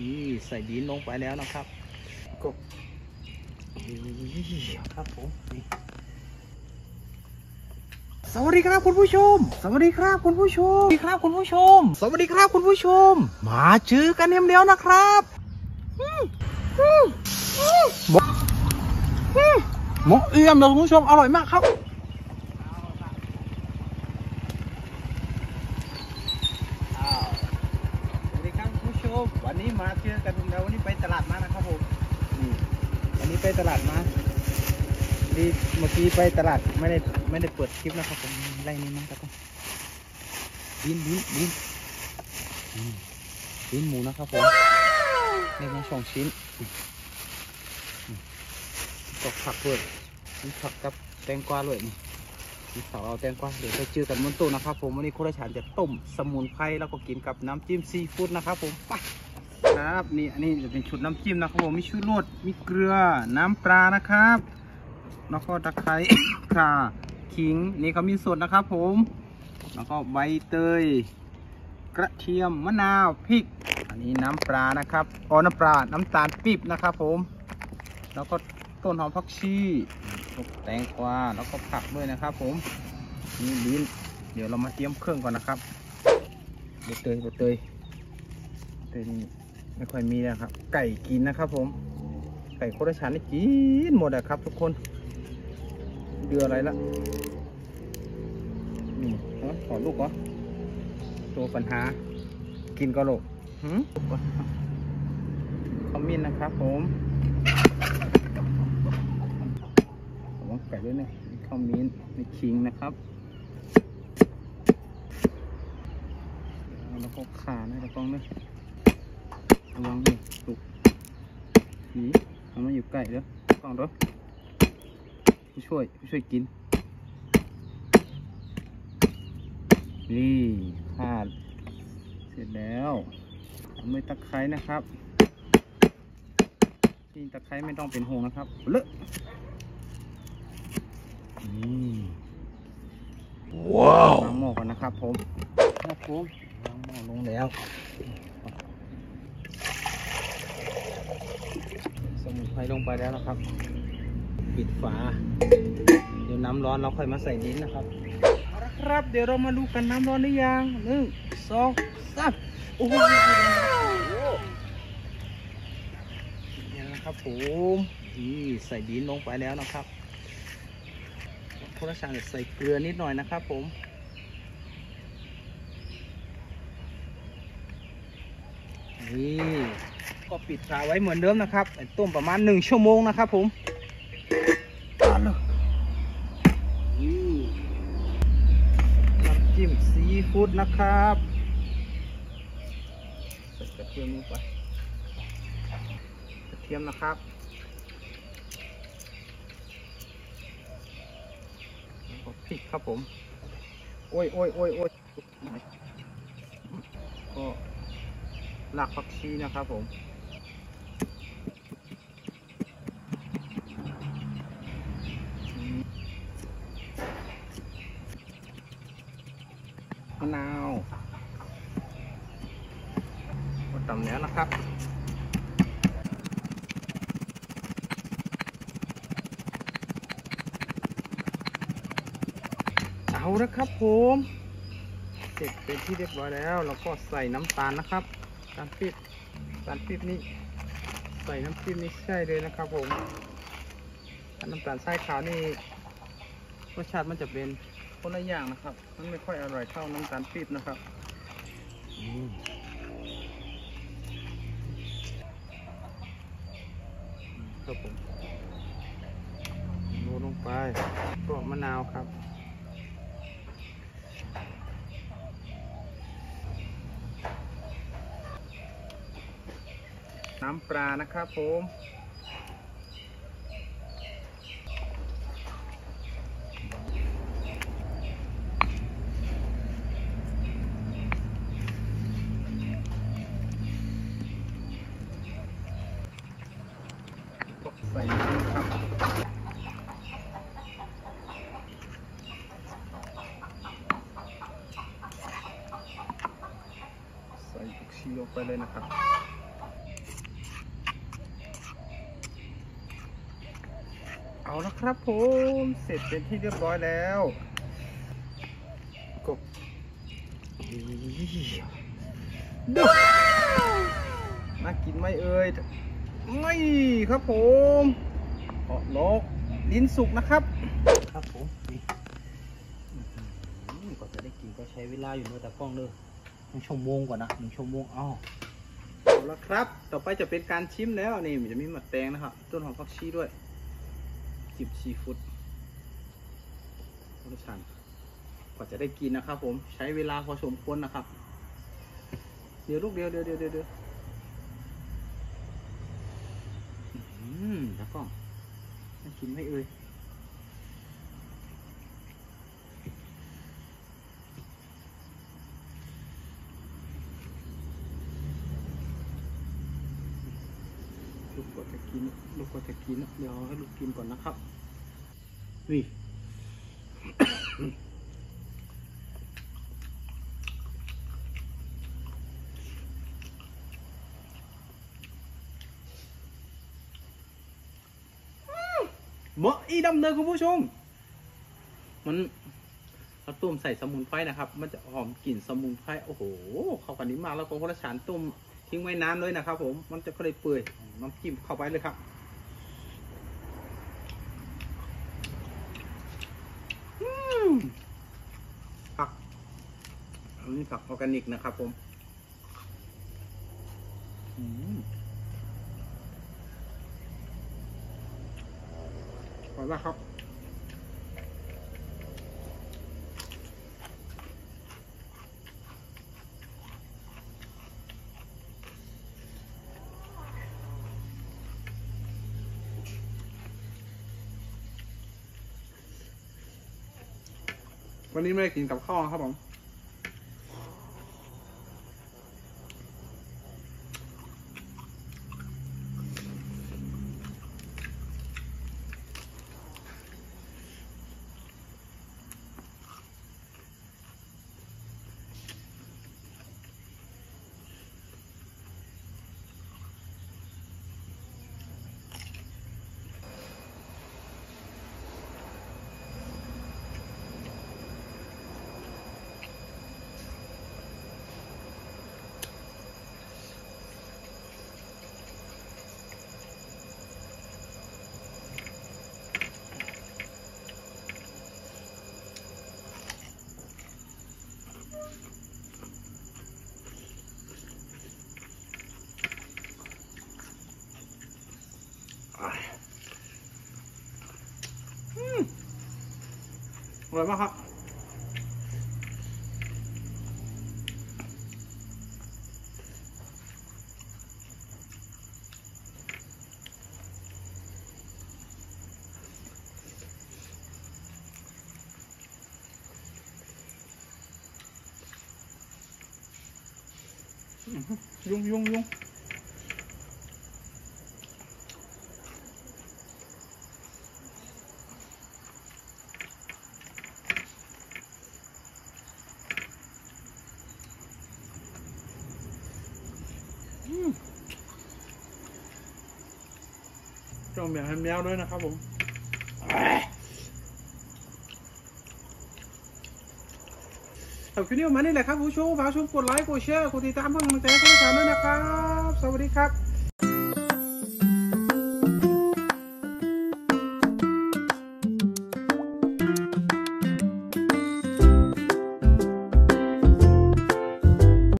นี่ใส่ดินลงไปแล้วนะครับก็ครับผมนี่สวัสดีครับคุณผู้ชม สวัสดีครับคุณผู้ชม สวัสดีครับคุณผู้ชม สวัสดีครับคุณผู้ชม มาเจอกันเอ็มเดียวนะครับหมกอืมหมกเอี่ยมเลยคุณผู้ชมอร่อยมากครับ อ้าวสวัสดีครับคุณผู้ชม วันนี้มาเจอกันแล้ววันนี้ไปตลาดมานะครับผมนี่วันนี้ไป ตลาดมาดีเมื่อกี้ไปตลาดไม่ได้ไม่ได้เปิดคลิปนะครับผมไล่นี่มาครับผมดินดินดินอืมดินหมูนะครับผมได้มาสองชิ้นอืมอืมตกผักด้วยมีผักกับแตงกวาด้วยนี่มีสาวเอาแตงกวาเดี๋ยวไปเจอกันบนโต๊ะนะครับผมวันนี้โคราชานจะต้มสมุนไพรแล้วก็กินกับน้ำจิ้มซีฟู้ดนะครับผมไป ครับนี่อันนี้จะเป็นชุดน้ำจิ้มนะครับผมมีชูรสมีเกลือน้ำปลานะครับแล้วก็ตะไคร้ข่าขิงนี่เขามีสดนะครับผม แล้วก็ใบเตย กระเทียมมะนาวพริก อันนี้น้ำปลานะครับอ๋อน้ำปลาน้ำตาลปี๊บนะครับผม แล้วก็ต้นหอมผักชีแตงกวาแล้วก็ผักด้วยนะครับ ผมนี่ลิ้นเดี๋ยวเรามาเตรียมเครื่องก่อนนะครับใบเตยใบเตยเตยนี่ ไม่ค่อยมีนะครับ ไก่กินนะครับ ผม ไก่โคราชนนี่กินหมดอะครับ ทุกคนเดืออะไรละนี่ฮะขอลูกเหรอตัวปัญหา กินก็ลูกหืมขมิ้นนะครับ ผมวังไก่ด้วยนะมีข้าวมิ้นมีขิงนะครับแล้วก็ขานะระวังนะ ระวังนี่ถูกนี่ทำมาอยู่ไก่เด้อฟังเด้อผู้ช่วยผู้ช่วยกิน นี่ขาด เสร็จแล้วทำด้วยตะไคร้นะครับที่ตะไคร้ไม่ต้องเป็นห่วงนะครับเลอะนี่ว้าวล้างหม้อก่อนนะครับผมครับผมล้างหม้อลงแล้ว สมุนไพรลงไปแล้วนะครับ ปิดฝา เดี๋ยวน้ำร้อนเราค่อยมาใส่ดินนะครับเอาละครับ เดี๋ยวเรามาดูกันน้ำร้อนหรือยังหนึ่งสองสามโอ้โหนี่นะครับผมนี่ใส่ดินลงไปแล้วนะครับโคราชาใส่เกลือนิดหน่อยนะครับผมนี่ ก็ปิดฝาไว้เหมือนเดิมนะครับต้มประมาณหนึ่งชั่วโมงนะครับผมเอาลยนี่น้ำจิ้มซีฟู้ดนะครับใส่กระเทียมลงไปกระเทียมนะครับแล้วก็พริกครับผม โอ้ยโอ้ยโอ้ยโอ้ยก็หลักผักชีนะครับผม มะนาวก็ ตำแล้วนะครับเอาละครับผมเสร็จเป็นที่เรียบร้อยแล้ว เราก็ใส่น้ำตาลนะครับน้ำตาลปี๊บน้ำตาลปี๊บนี่ใส่น้ำจิ้มนี่ใช่เลยนะครับผมน้ำตาลทรายขาวนี่รสชาติมันจะเป็นคนละอย่างนะครับ มันไม่ค่อยอร่อยเท่าน้ำตาลปี๊บนะครับอืม ครับผมโรยลงไปก็มะนาวครับน้ำปลานะครับผม ลงไปเลยนะครับ เอาละครับผมเสร็จเป็นที่เรียบร้อยแล้วกบดูน่ากินไหมเอ่ยไม่ครับผมเอลกลิ้นสุกนะครับ ครับผมนี่ก็จะได้กินก็ใช้เวลาอยู่เนอะแต่กล้องเลย หนึ่งชั่วโมงกว่านะหนึ่งชั่วโมงอ้าวเอาละครับ ต่อไปจะเป็นการชิมแล้วนี่มันจะมีหมัดแตงนะครับต้นหอมผักชีด้วยจิบชีฟุตรสชาติกว่าจะได้กินนะครับ ผมใช้เวลาพอสมควรนะครับ เดี๋ยวลูกเดียวเดี๋ยวเดี๋ยวเดี๋ยวเดี๋ยวอืมแล้วก็กินไหมเอ่ย ลู กินลูกก็จะกินเดี๋ยวให้ลูกกินก่อนนะครับนี่เหมาะอีดำเนินคุณผู้ชม มันเราต้มใส่สมุนไพรนะครับ มันจะหอมกลิ่นสมุนไพร โอ้โห เข้ากันนี้มาก แล้วก็พระชานต้ม ทิ้งไว้นานเลยนะครับ ผมมันจะก็เลยเปื่อยน้ำจิ้มเข้าไปเลยครับอืมผักอันนี้ผักออร์แกนิกนะครับ ผมอืมอร่อยมากครับ วันนี้ไม่ได้กินกับข้าวครับผม อืม อร่อยมากค จ้องแมวให้แมวด้วยนะครับผมขอบคุณที่มานี่แหละครับผู้ชมฝากชมกดไลค์กดแชร์กดติดตามเพื่อเป็นกำลังใจให้ผู้ชมด้วยนะครับ สวัสดีครับ